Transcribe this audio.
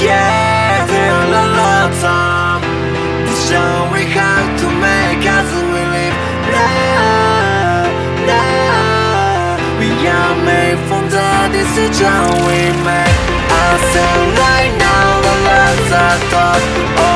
Yeah, till a lot time The show we have to make us believe Now, now We are made from the decision we make. I said right now the lots are thought